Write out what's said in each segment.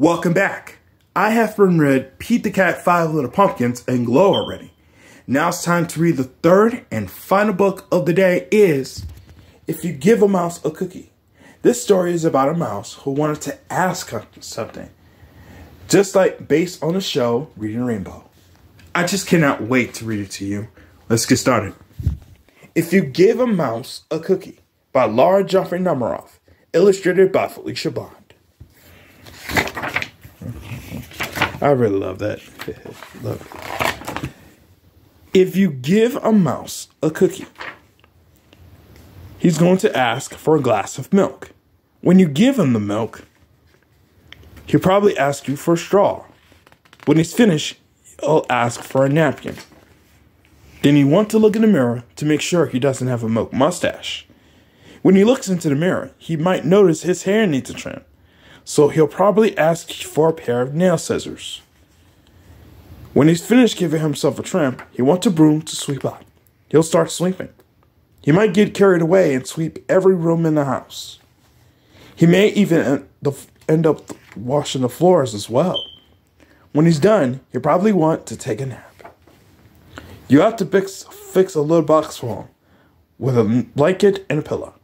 Welcome back. I have been read Pete the Cat, Five Little Pumpkins, and Glow already. Now it's time to read the third and final book of the day is If You Give a Mouse a Cookie. This story is about a mouse who wanted to ask something, just like based on the show Reading Rainbow. I just cannot wait to read it to you. Let's get started. If You Give a Mouse a Cookie by Laura Joffe Numeroff, illustrated by Felicia Bond. I really love that. love it. If you give a mouse a cookie, he's going to ask for a glass of milk. When you give him the milk, he'll probably ask you for a straw. When he's finished, he'll ask for a napkin. Then you want to look in the mirror to make sure he doesn't have a milk mustache. When he looks into the mirror, he might notice his hair needs a trim so he'll probably ask for a pair of nail scissors. When he's finished giving himself a trim, he wants a broom to sweep up. He'll start sweeping. He might get carried away and sweep every room in the house. He may even end up washing the floors as well. When he's done, he'll probably want to take a nap. You have to fix, fix a little box for him with a blanket and a pillow.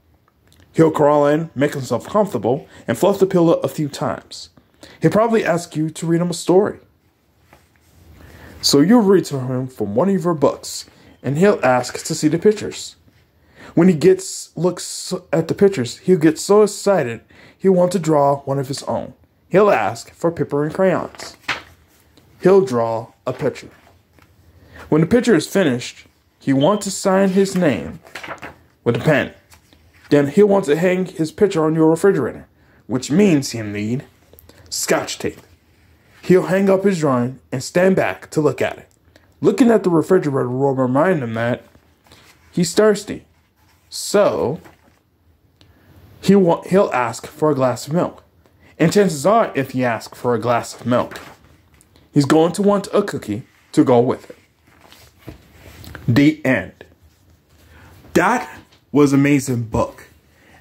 He'll crawl in, make himself comfortable, and fluff the pillow a few times. He'll probably ask you to read him a story. So you'll read to him from one of your books, and he'll ask to see the pictures. When he gets looks at the pictures, he'll get so excited he'll want to draw one of his own. He'll ask for paper and crayons. He'll draw a picture. When the picture is finished, he wants to sign his name with a pen. Then he'll want to hang his picture on your refrigerator, which means he'll need scotch tape. He'll hang up his drawing and stand back to look at it. Looking at the refrigerator will remind him that he's thirsty. So he'll, want, he'll ask for a glass of milk. And chances are, if he asks for a glass of milk, he's going to want a cookie to go with it. The end. That was amazing book.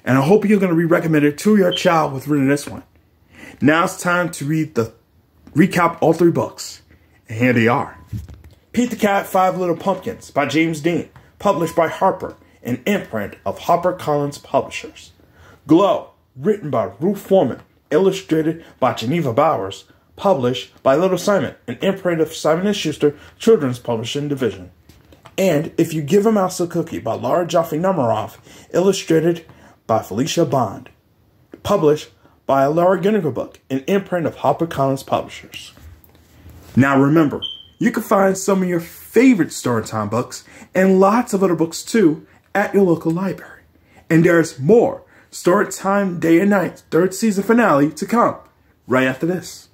And I hope you're going to re-recommend it to your child with reading this one. Now it's time to read the recap all three books. And here they are. Pete the Cat, Five Little Pumpkins by James Dean, published by Harper, an imprint of HarperCollins Publishers. Glow, written by Ruth Forman, illustrated by Geneva Bowers, published by Little Simon, an imprint of Simon & Schuster Children's Publishing Division. And If You Give a Mouse a Cookie by Laura Joffe Numeroff, illustrated by Felicia Bond. Published by Laura Geringer Book, an imprint of HarperCollins Publishers. Now remember, you can find some of your favorite Storytime books and lots of other books too at your local library. And there's more Storytime Day and Night third season finale to come right after this.